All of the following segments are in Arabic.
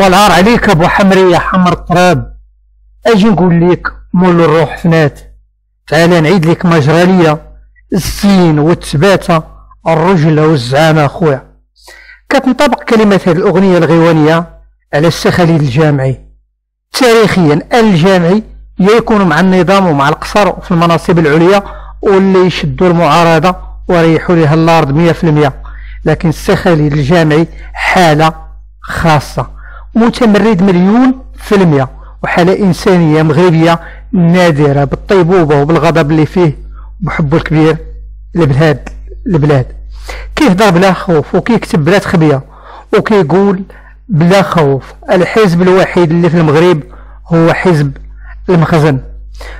والعار عليك أبو حمرية حمر التراب أجي نقول لك مول الروح فنات. تعال نعيد لك مجرى الزين والتباتة الرجل والزعامة أخويا. كتنطبق كلمة هذه الأغنية الغيوانية على السخليل الجامعي. تاريخيا الجامعي يكون مع النظام ومع القصر في المناصب العليا واللي يشدوا المعارضة وريحوا لها الأرض مية في المية. لكن السخليل الجامعي حالة خاصة. متمرد مليون في المية وحالة إنسانية مغربية نادرة بالطيبوبة وبالغضب اللي فيه وبحبه الكبير لبلاد البلاد. كيهضر بلا خوف وكيكتب بلا تخبية وكيقول بلا خوف الحزب الوحيد اللي في المغرب هو حزب المخزن.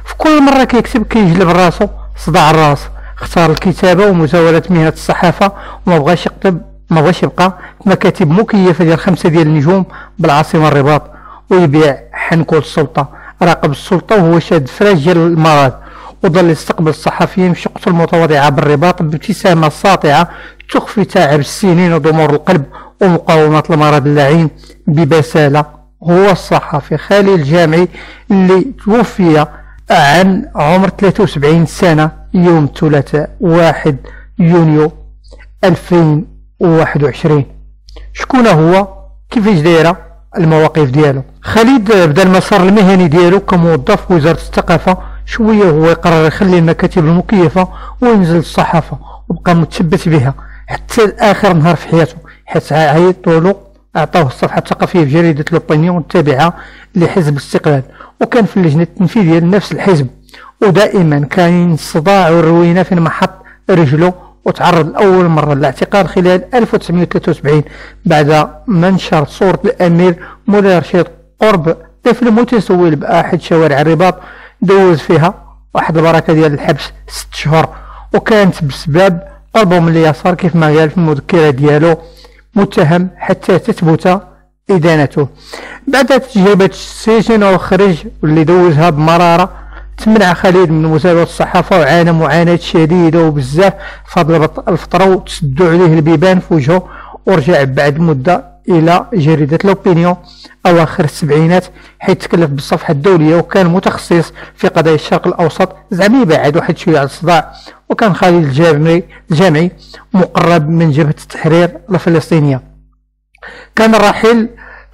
في كل مرة كيكتب كيجلب راسو صداع الراس اختار الكتابة ومزاولة مهنة الصحافة وما بغاش يكتب ما بغاش يبقى. مكاتب مكيفة ديال خمسة ديال النجوم بالعاصمة الرباط ويبيع حنكول السلطة. راقب السلطة وهو شاد فراش ديال المرض. وظل يستقبل الصحفيين في شقته المتواضعة بالرباط بابتسامة ساطعة تخفي تعب السنين وضمور القلب ومقاومة المرض اللعين ببسالة. هو الصحفي خالي الجامعي اللي توفي عن عمر 73 سنة يوم الثلاثاء 1 يونيو 2021 شكون هو؟ كيفاش دايرة المواقف ديالو؟ خالد بدا المسار المهني ديالو كموظف في وزارة الثقافة شوية هو يقرر يخلي المكاتب المكيفة وينزل الصحافة وبقى متشبت بها حتى آخر نهار في حياته حيت عيطوا له أعطوه الصفحة الثقافية في جريدة لوبينيون التابعة لحزب الاستقلال وكان في اللجنة التنفيذية لنفس الحزب. ودائما كاين صداع والروينة فين ما حط رجله وتعرض لأول مرة للاعتقال خلال 1973 بعد منشر صورة الأمير مولاي رشيد قرب طفل متسول بأحد شوارع الرباط دوز فيها واحد البركة ديال الحبس ست شهور وكانت بسبب قربه من اليسار كيف ما قال في المذكرة ديالو متهم حتى تثبت إدانته. بعد تجربة السجن وخرج واللي دوزها بمرارة تمنع خالد من مزاولة الصحافة وعانى معاناة شديدة وبزاف. فضل الفطرة وتسدوا عليه البيبان في وجهه ورجع بعد مدة إلى جريدة لوبينيون أواخر السبعينات حيث تكلف بالصفحة الدولية وكان متخصص في قضايا الشرق الأوسط زعما يبعد واحد شوية على الصداع. وكان خالد الجامعي الجامعي مقرب من جبهة التحرير الفلسطينية. كان الرحيل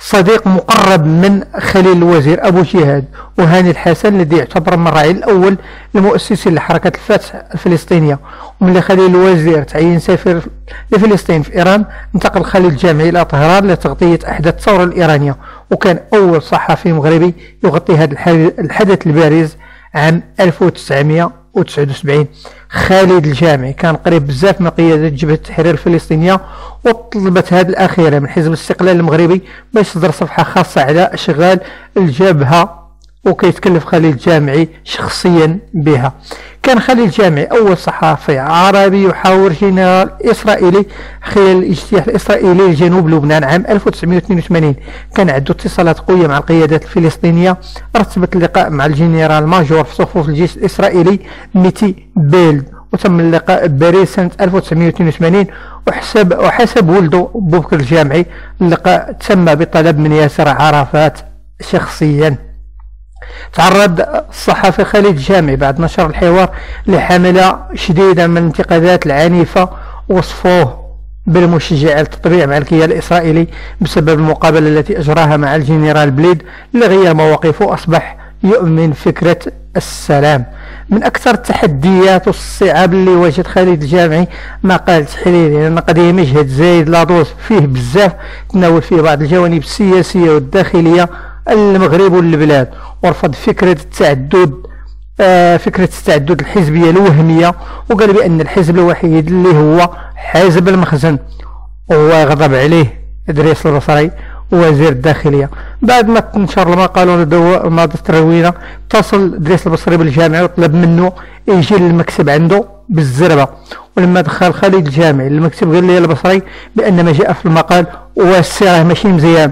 صديق مقرب من خليل الوزير أبو جهاد وهاني الحسن الذي يعتبر من الراعي الأول لمؤسسين لحركة الفتح الفلسطينية. ومن خليل الوزير تعين سفير لفلسطين في إيران انتقل خليل الجامعي إلى طهران لتغطية أحداث الثورة الإيرانية وكان أول صحفي مغربي يغطي هذا الحدث البارز عام 1900 و79 خالد الجامعي كان قريب بزاف من قيادة جبهة التحرير الفلسطينية وطلبت هذه الأخيرة من حزب الاستقلال المغربي باش تصدر صفحة خاصة على أشغال الجبهة. وكيتكلف خالد الجامعي شخصيا بها. كان خالد الجامعي أول صحافي عربي يحاور جنرال إسرائيلي خلال الاجتياح الإسرائيلي لجنوب لبنان عام 1982 كان عنده اتصالات قوية مع القيادات الفلسطينية رتبت اللقاء مع الجنرال ماجور في صفوف الجيش الإسرائيلي ميتي بيلد وتم اللقاء بباريس سنة 1982 وحسب وحسب ولده بوكر الجامعي اللقاء تم بطلب من ياسر عرفات شخصيا. تعرض الصحفي خالد الجامعي بعد نشر الحوار لحملة شديدة من الانتقادات العنيفة وصفوه بالمشجع التطبيع مع الكيان الإسرائيلي بسبب المقابلة التي أجراها مع الجنرال بليد اللي غير مواقفه أصبح يؤمن فكرة السلام. من أكثر التحديات والصعاب اللي واجهت خالد الجامعي ما قال تحريري لأن قضية مجهد زايد لادوس فيه بزاف تناول فيه بعض الجوانب السياسية والداخلية المغرب والبلاد. ورفض فكرة التعدد آه فكرة التعدد الحزبية الوهمية وقال بأن الحزب الوحيد اللي هو حزب المخزن وهو غضب عليه إدريس البصري وزير الداخلية. بعد ما تنشر المقال الماضي التروينة اتصل إدريس البصري بالجامعة وطلب منه يجي للمكتب عنده بالزربة. ولما دخل خالد الجامعي للمكتب قال لي البصري بأن ما جاء في المقال والسيرة ماشي مزيان.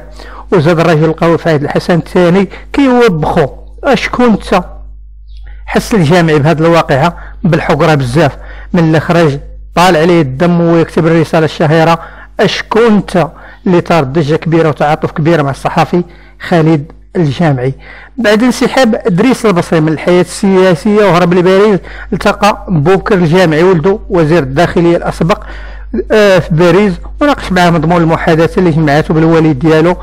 وزاد الرجل القوي فهد الحسن الثاني كيوبخو. اشكون انت حس الجامعي بهذه الواقعة بالحقرة بزاف. من اللي خرج طال عليه الدم ويكتب الرسالة الشهيرة. اشكون انت اللي طار ضجة كبيرة وتعاطف كبير مع الصحفي خالد الجامعي. بعد انسحاب إدريس البصري من الحياة السياسية وهرب لباريس التقى بوكر الجامعي ولده وزير الداخلية الأسبق آه، في باريس. وناقش معاه مضمون المحادثة اللي جمعته بالوالد ديالو.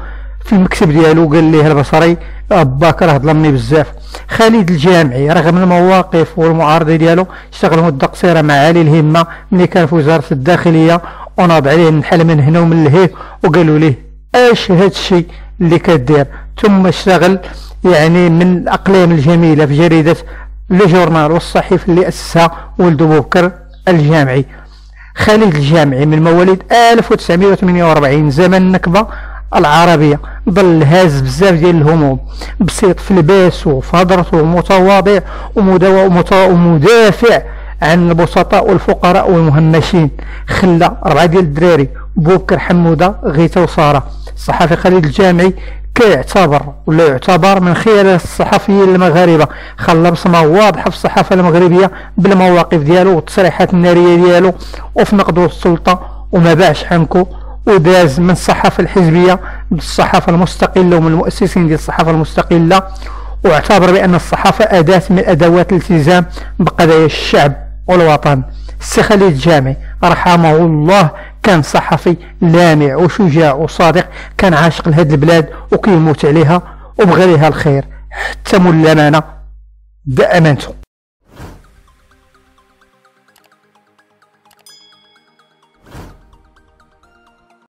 في المكتب ديالو قال ليه البصري باك راه ظلمني بزاف. خالد الجامعي رغم المواقف والمعارضة ديالو اشتغل مده قصيره مع علي الهمة ملي كان في وزارة الداخلية وناض عليه النحل من هنا ومن لهيه وقالوا ليه اش هاد الشيء اللي كدير؟ ثم اشتغل يعني من الأقلام الجميلة في جريدة لو جورنال والصحيفه اللي أسسها ولد بكر الجامعي. خالد الجامعي من مواليد 1948 زمن النكبه العربية ظل هاز بزاف ديال الهموم بسيط في لباسه وفي هضرته متواضع ومدافع عن البسطاء والفقراء والمهمشين. خلى أربعة ديال الدراري بوكر حمودة غيتا وسارة. الصحفي خالد الجامعي كيعتبر ولا يعتبر من خير الصحفيين المغاربة. خلى بصمة واضحة في الصحافة المغربية بالمواقف ديالو والتصريحات النارية ديالو. وفي نقد السلطه وما باعش حنكو وداز من الصحافة الحزبية بالصحافة المستقلة ومن المؤسسين ديال الصحافة المستقلة واعتبر بأن الصحافة أداة من أدوات الالتزام بقضايا الشعب والوطن. السي خالد الجامعي رحمه الله كان صحفي لامع وشجاع وصادق كان عاشق لهذه البلاد وكيموت عليها وبغى لها الخير. حتى مول الأمانة بأمانته.